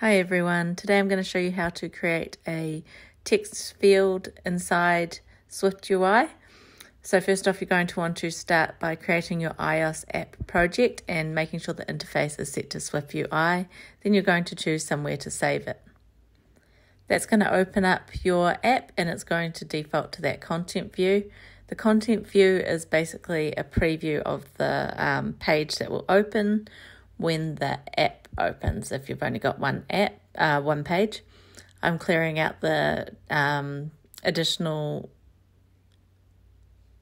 Hi everyone, today I'm going to show you how to create a text field inside Swift UI. So first off you're going to want to start by creating your iOS app project and making sure the interface is set to Swift UI. Then you're going to choose somewhere to save it. That's going to open up your app and it's going to default to that content view. The content view is basically a preview of the um, page that will open when the app opens if you've only got one app, uh, one page. I'm clearing out the um, additional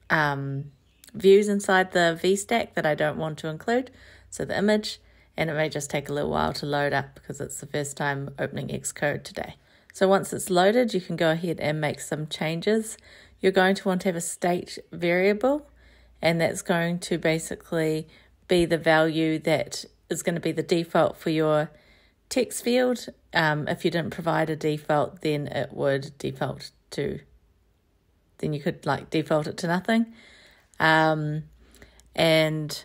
um, views inside the VStack that I don't want to include, so the image, and it may just take a little while to load up because it's the first time opening Xcode today. So once it's loaded, you can go ahead and make some changes. You're going to want to have a state variable, and that's going to basically be the value that is going to be the default for your text field. Um, if you didn't provide a default, then it would default to, then you could like default it to nothing. Um, and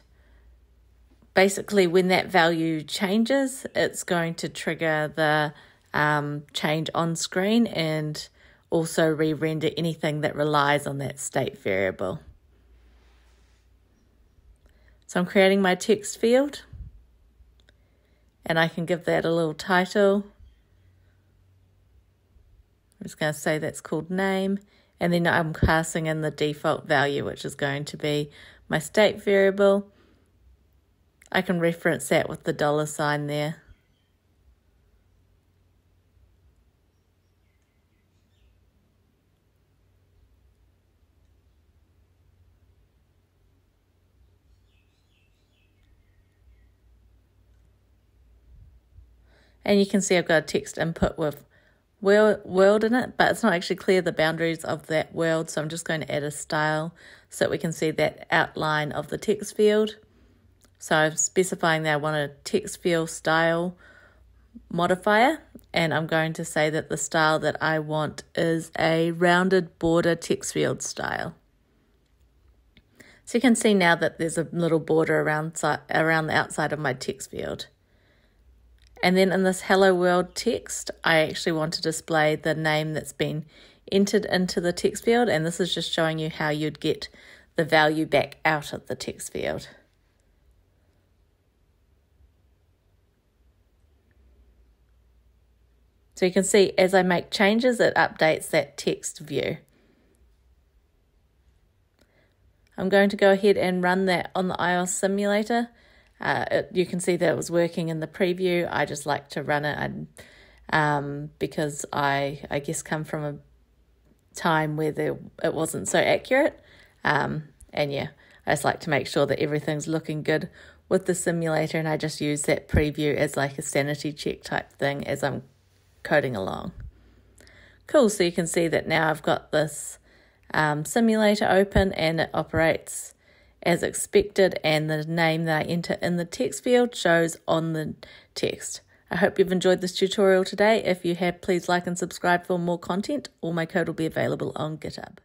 basically, when that value changes, it's going to trigger the um, change on screen and also re render anything that relies on that state variable. So I'm creating my text field and I can give that a little title. I'm just going to say that's called name and then I'm passing in the default value which is going to be my state variable. I can reference that with the dollar sign there. And you can see I've got a text input with world, in it, but it's not actually clear the boundaries of that world. So I'm just going to add a style so that we can see that outline of the text field. So I'm specifying that I want a text field style modifier and I'm going to say that the style that I want is a rounded border text field style. So you can see now that there's a little border around, around the outside of my text field. And then in this hello world text, I actually want to display the name that's been entered into the text field. And this is just showing you how you'd get the value back out of the text field. So you can see as I make changes, it updates that text view. I'm going to go ahead and run that on the iOS simulator uh, it, you can see that it was working in the preview. I just like to run it and, um, because I, I guess, come from a time where there, it wasn't so accurate. Um, and yeah, I just like to make sure that everything's looking good with the simulator, and I just use that preview as like a sanity check type thing as I'm coding along. Cool, so you can see that now I've got this um, simulator open and it operates as expected and the name that I enter in the text field shows on the text. I hope you've enjoyed this tutorial today. If you have, please like and subscribe for more content. All my code will be available on GitHub.